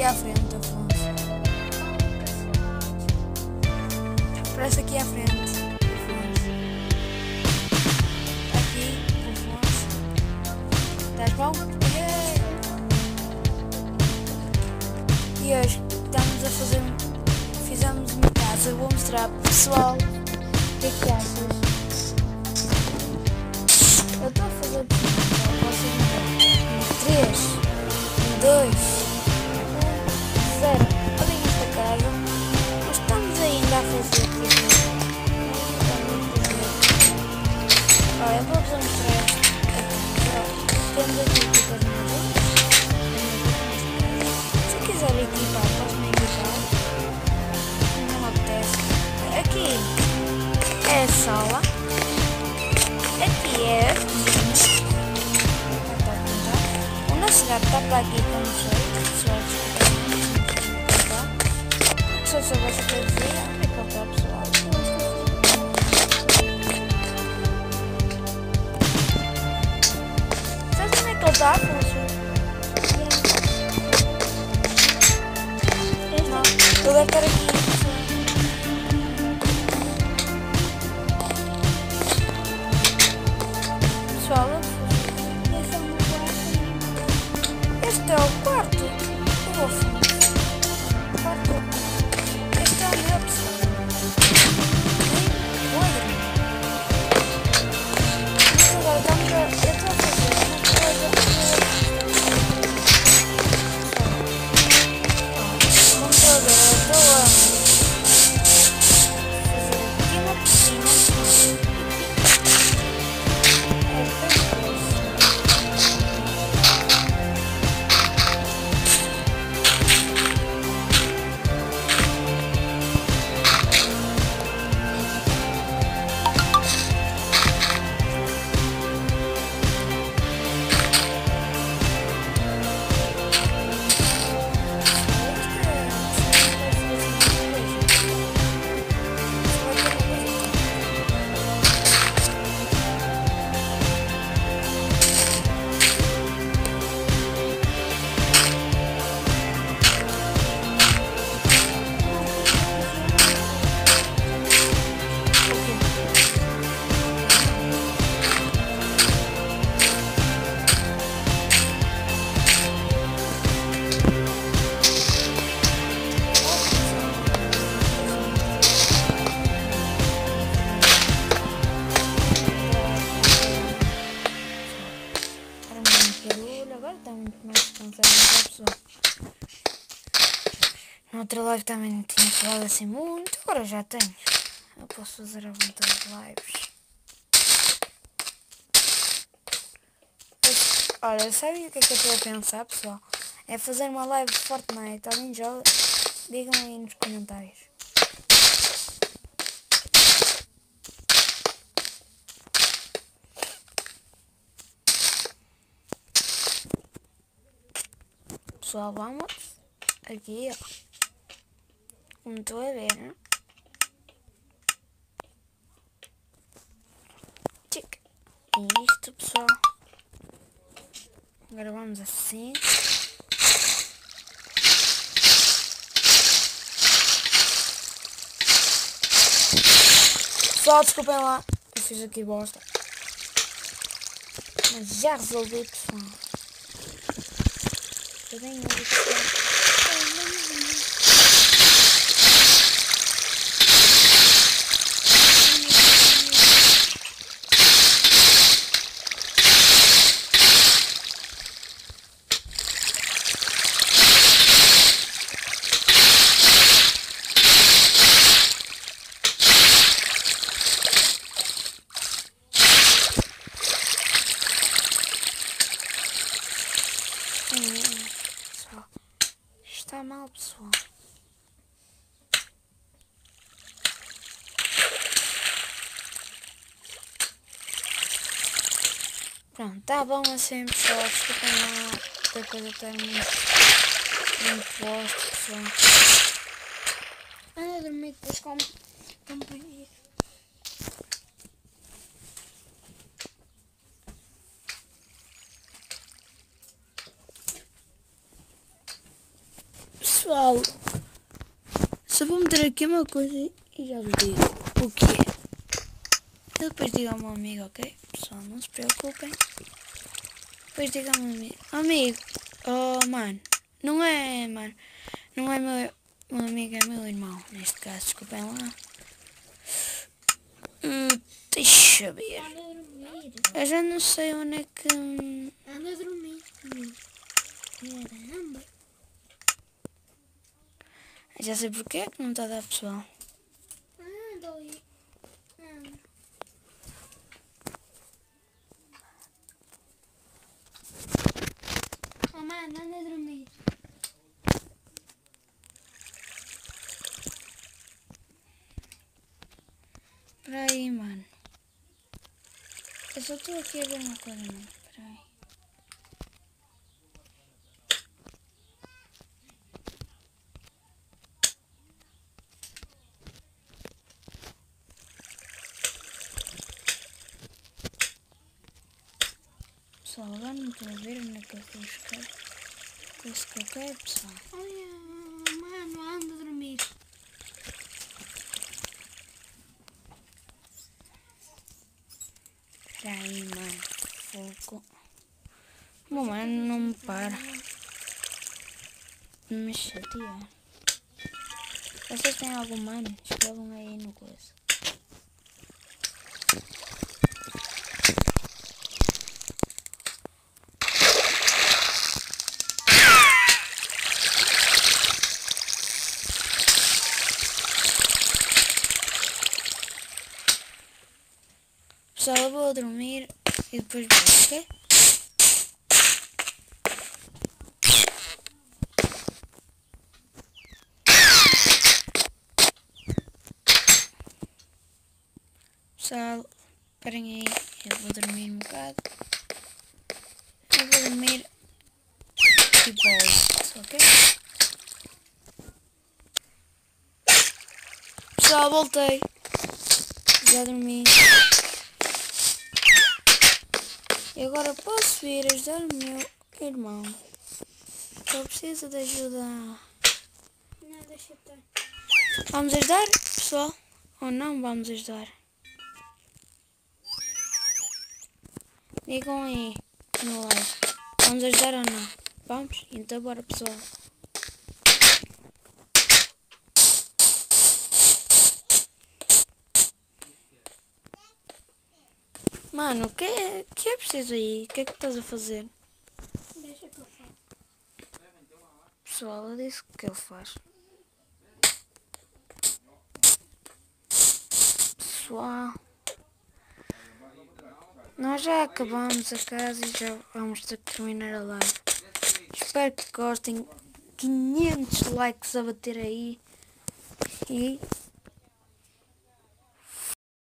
aqui à frente, Afonso. Parece aqui à frente, Afonso. Aqui, Afonso. Estás bom? Yeah. E hoje estamos a fazer. Fizemos uma casa. Vou mostrar pessoal. O que é que achas? Olha, eu vou-vos mostrar. Temos aqui tipo as nuvens. Se quiser equipar, posso me equipar. Não apetece. Aqui é a sala. Aqui é a cozinha. O nosso gato para aqui, como sei. Se eu soubesse o que Está, Afonso? Não, aqui. Pessoal, é. Este é. O outra live também tinha falado assim muito, agora já tenho. Eu posso fazer a vontade de lives. Mas, Olha, sabem o que é que eu estou a pensar, pessoal? É fazer uma live de Fortnite. Alguém joga? Digam aí nos comentários. Pessoal, vamos aqui, ó. Como estou a ver? Tic. E isto, pessoal. Agora vamos assim. Pessoal, desculpem lá. Eu fiz aqui bosta. Mas já resolvi, pessoal. Eu tenho Pessoal, está mal, pessoal. Pronto, tá bom assim, pessoal. Desculpem lá da coisa estar muito, muito posto, pessoal. Anda a dormir depois com companhia. Pessoal, só vou meter aqui uma coisa e já vos digo o que é. Eu depois digo ao meu amigo, ok? Pessoal, não se preocupem. Depois digo ao meu amigo. Amigo, oh mano, não é, mano. Não é meu, meu amigo, é meu irmão. Neste caso, desculpem lá. Hum, deixa eu ver. Eu já não sei onde é que. hum, Anda a dormir. Caramba. Já sei porque é que não está a dar pessoal. Anda aí. Anda. Oh, mano, anda a dormir. Espera aí, mano. Eu só estou aqui a ver uma coisa, não. Espera aí. Pessoal, estou a ver onde é que eu buscar. Coisa que eu quero, pessoal. Olha, mano, anda a dormir. Espera aí, mano. Fogo. Bom, mano, não me para. Não me chateia. Vocês têm algum mano? Escrevam aí no coisa. Pessoal, eu vou dormir e depois vou, ok? Pessoal, esperem aí, eu vou dormir um bocado. Eu vou dormir e volto, ok? Pessoal, voltei. Já dormi. E agora posso vir ajudar o meu irmão. Só preciso de ajuda. Não, deixa estar. Vamos ajudar, pessoal? Ou não vamos ajudar? Digam aí no live. Vamos ajudar ou não? Vamos? Então bora, pessoal. Mano, o que é, que é preciso aí? O que é que estás a fazer? Deixa que eu falo. Pessoal, eu disse o que ele faz. Pessoal, nós já acabamos a casa e já vamos terminar a live. Espero que gostem. 500 likes a bater aí. E